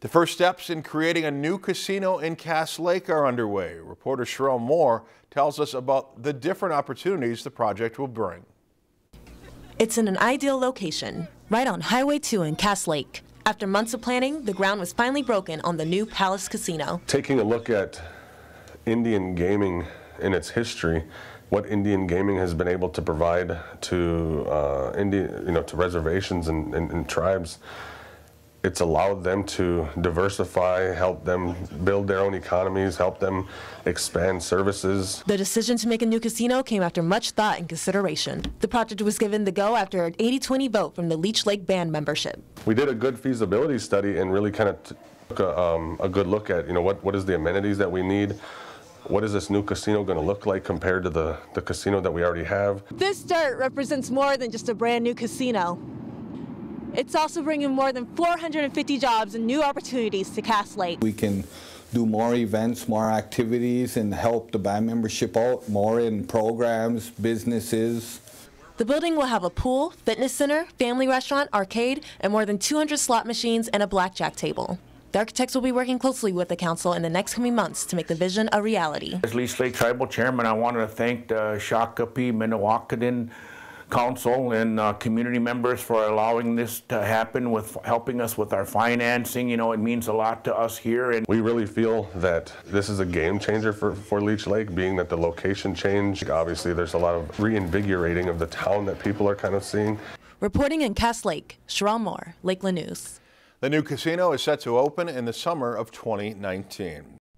The first steps in creating a new casino in Cass Lake are underway. Reporter Sherelle Moore tells us about the different opportunities the project will bring. It's in an ideal location, right on Highway 2 in Cass Lake. After months of planning, the ground was finally broken on the new Palace Casino. Taking a look at Indian gaming in its history, what Indian gaming has been able to provide to uh, Indian, you know, to reservations and, and, and tribes it's allowed them to diversify, help them build their own economies, help them expand services. The decision to make a new casino came after much thought and consideration. The project was given the go after an 80-20 vote from the Leech Lake Band membership. We did a good feasibility study and really kind of took a, um, a good look at, you know, what, what is the amenities that we need, what is this new casino going to look like compared to the, the casino that we already have? This dirt represents more than just a brand new casino. It's also bringing more than 450 jobs and new opportunities to Cass Lake. We can do more events, more activities, and help the band membership out more in programs, businesses. The building will have a pool, fitness center, family restaurant, arcade, and more than 200 slot machines and a blackjack table. The architects will be working closely with the council in the next coming months to make the vision a reality. As Leech Lake Tribal Chairman, I want to thank the Shakopee Mdewakanton council and uh, community members for allowing this to happen with helping us with our financing. You know, it means a lot to us here. And we really feel that this is a game changer for, for Leech Lake, being that the location change. Obviously, there's a lot of reinvigorating of the town that people are kind of seeing. Reporting in Cass Lake, Sherelle Moore, Lakeland News. The new casino is set to open in the summer of 2019.